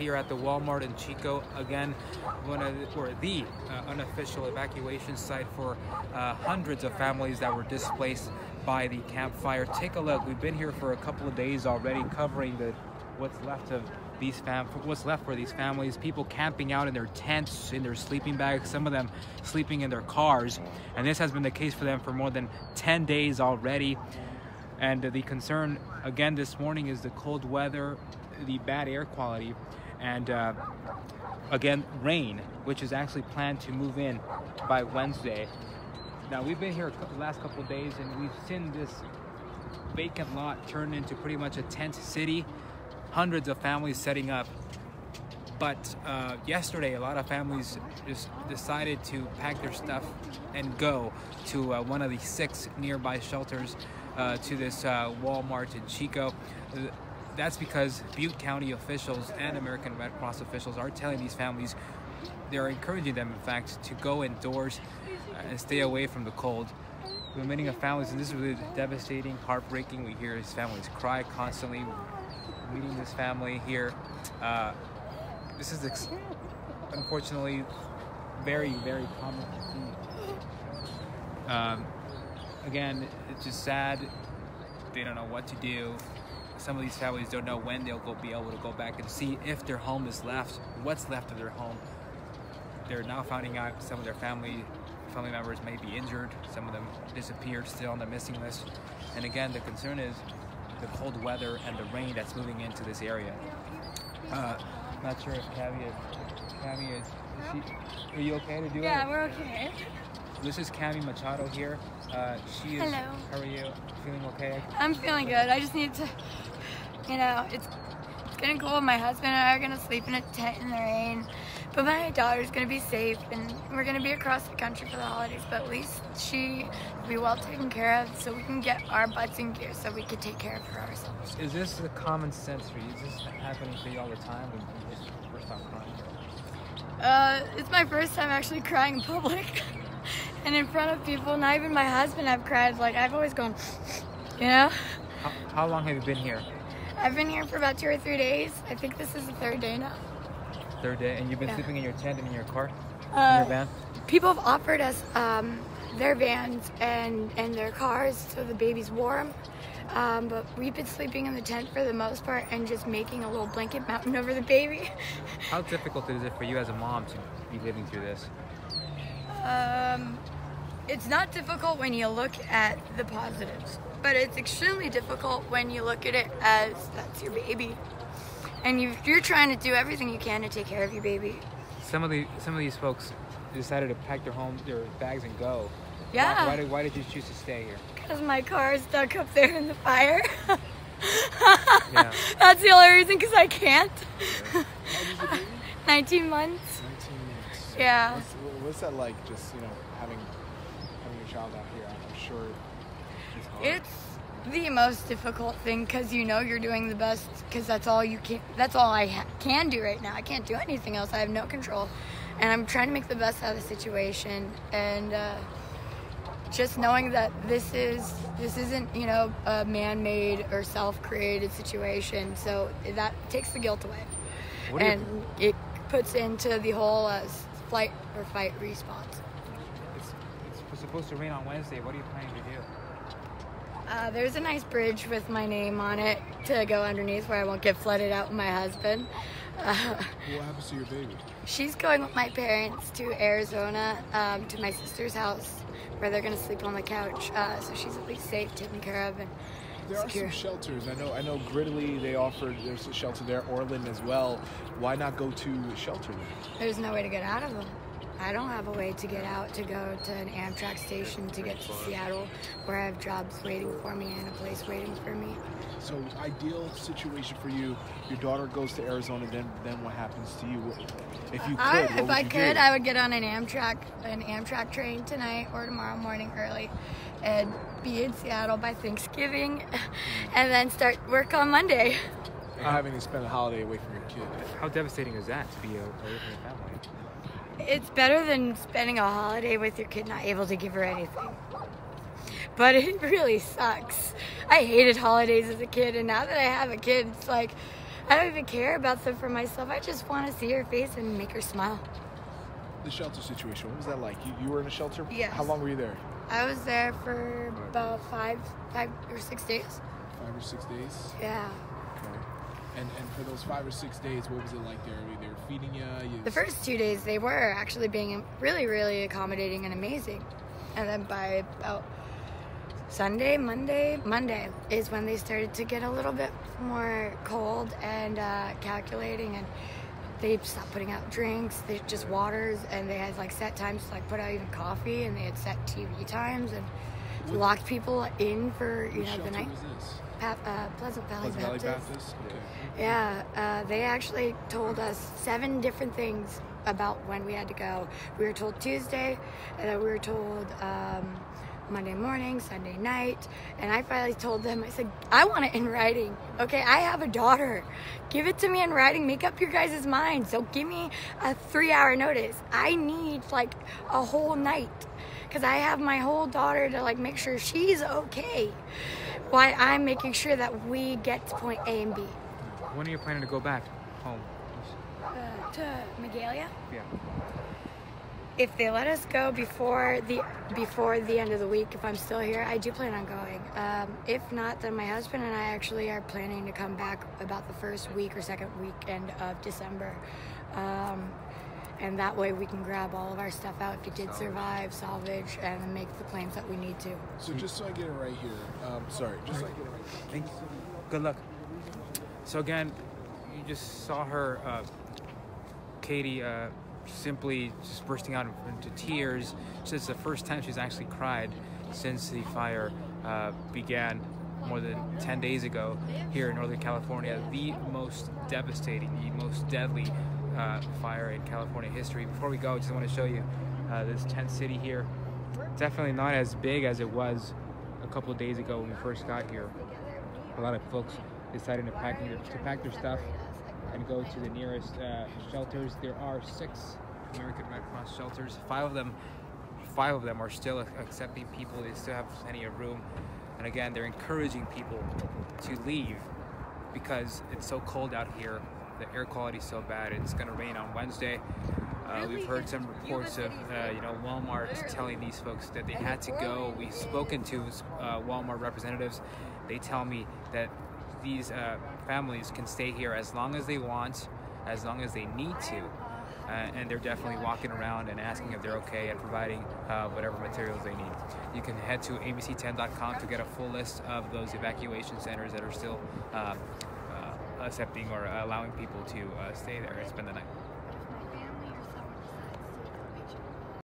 here at the Walmart in Chico. Again, one of the, or the uh, unofficial evacuation site for uh, hundreds of families that were displaced by the campfire. Take a look. We've been here for a couple of days already, covering the what's left of these fam what's left for these families people camping out in their tents in their sleeping bags some of them sleeping in their cars and this has been the case for them for more than 10 days already and the concern again this morning is the cold weather the bad air quality and uh, again rain which is actually planned to move in by wednesday now we've been here the last couple days and we've seen this vacant lot turn into pretty much a tent city hundreds of families setting up. But uh, yesterday, a lot of families just decided to pack their stuff and go to uh, one of the six nearby shelters uh, to this uh, Walmart in Chico. That's because Butte County officials and American Red Cross officials are telling these families, they're encouraging them, in fact, to go indoors and stay away from the cold. We're meeting of families, and this is really devastating, heartbreaking. We hear these families cry constantly meeting this family here. Uh, this is unfortunately very, very common. Um, again, it's just sad. They don't know what to do. Some of these families don't know when they'll go be able to go back and see if their home is left, what's left of their home. They're now finding out some of their family family members may be injured. Some of them disappeared, still on the missing list. And again, the concern is the cold weather and the rain that's moving into this area. Uh, not sure if Cami is. Is. is she, are you okay to do yeah, it? Yeah, we're okay. This is Cami Machado here. Uh, she is. Hello. How are you? Feeling okay? I'm feeling good. I just need to, you know, it's it's gonna go. My husband and I are gonna sleep in a tent in the rain. But my daughter's gonna be safe and we're gonna be across the country for the holidays, but at least she will be well taken care of so we can get our butts in gear so we can take care of her ourselves. Is this the common sense for you? Is this happening for you all the time when you just first start crying? Uh, it's my first time actually crying in public and in front of people. Not even my husband I've cried. Like I've always gone, you know? How, how long have you been here? I've been here for about two or three days. I think this is the third day now third day, and you've been yeah. sleeping in your tent and in your car, uh, in your van. People have offered us um, their vans and and their cars so the baby's warm. Um, but we've been sleeping in the tent for the most part and just making a little blanket mountain over the baby. How difficult is it for you as a mom to be living through this? Um, it's not difficult when you look at the positives, but it's extremely difficult when you look at it as that's your baby and you, you're trying to do everything you can to take care of your baby. Some of the some of these folks decided to pack their home their bags and go. Yeah. Why, why did why did you choose to stay here? Because my car is stuck up there in the fire. yeah. That's the only reason. Because I can't. Yeah. 19 months. 19 months. Yeah. What's, what's, that like? Just you know having having a child out here. I'm sure it's the most difficult thing because you know you're doing the best because that's all you can that's all i ha- can do right now. I can't do anything else. I have no control. And i'm trying to make the best out of the situation. And uh, just knowing that this is this isn't you know a man-made or self-created situation. So that takes the guilt away. And it puts into the whole uh, flight or fight response. It's, it's supposed to rain on wednesday. What are you planning to do uh, there's a nice bridge with my name on it to go underneath where I won't get flooded out with my husband. Uh, what happens to your baby? She's going with my parents to Arizona um, to my sister's house where they're going to sleep on the couch. Uh, so she's at least safe, taken care of, and there secure. are some shelters. I know. I know. Gridley they offered. There's a shelter there. Orland as well. Why not go to a shelter? There's no way to get out of them. I don't have a way to get out to go to an Amtrak station to get to Seattle where I have jobs waiting for me and a place waiting for me. So ideal situation for you, your daughter goes to Arizona, then then what happens to you? If you could, I, if I could, do? I would get on an Amtrak an Amtrak train tonight or tomorrow morning early and be in Seattle by Thanksgiving and then start work on Monday. Having to spend a holiday away from your kid. How devastating is that to be away from your family? It's better than spending a holiday with your kid not able to give her anything. But it really sucks. I hated holidays as a kid, and now that I have a kid, it's like I don't even care about them for myself. I just want to see her face and make her smile. The shelter situation. What was that like? You, you were in a shelter. Yes. How long were you there? I was there for about five, five or six days. Five or six days. Yeah. And and for those five or six days, what was it like there? They were feeding you. you The first two days, they were actually being really, really accommodating and amazing. And then by about Sunday, Monday, Monday is when they started to get a little bit more cold and uh, calculating, and they stopped putting out drinks. They just waters, and they had like set times to like put out even coffee, and they had set TV times and What- locked people in for you know the night. was this? Pa- uh, Pleasant Valley Pleasant Valley Baptist. Baptist. Okay. Yeah, uh, they actually told us seven different things about when we had to go. We were told Tuesday, and then we were told um, Monday morning, Sunday night, and I finally told them, I said, I want it in writing. Okay, I have a daughter. Give it to me in writing. Make up your guys' minds. So give me a three hour notice. I need like a whole night because I have my whole daughter to like make sure she's okay. While I'm making sure that we get to point A and B. When are you planning to go back home? Uh, to Magalia. Yeah. If they let us go before the before the end of the week, if I'm still here, I do plan on going. Um, if not, then my husband and I actually are planning to come back about the first week or second weekend of December. Um, and that way we can grab all of our stuff out if it did survive, salvage, and make the claims that we need to. So just so I get it right here. Um, sorry. Just so I get it right. Thank you. Good luck. So again, you just saw her, uh, Katie, uh, simply just bursting out into tears. She says the first time she's actually cried since the fire uh, began more than 10 days ago here in Northern California. The most devastating, the most deadly uh, fire in California history. Before we go, I just want to show you uh, this tent city here. Definitely not as big as it was a couple of days ago when we first got here. A lot of folks decided to pack their, to pack their stuff and go to the nearest uh, shelters. There are six American Red Cross shelters. Five of them, five of them are still accepting people. They still have plenty of room. And again, they're encouraging people to leave because it's so cold out here. The air quality is so bad. It's going to rain on Wednesday. Uh, we've heard some reports of, uh, you know, Walmart telling these folks that they had to go. We've spoken to uh, Walmart representatives. They tell me that these uh, families can stay here as long as they want, as long as they need to. Uh, and they're definitely walking around and asking if they're okay and providing uh, whatever materials they need. You can head to abc10.com to get a full list of those evacuation centers that are still uh, accepting or allowing people to uh, stay there and spend the night.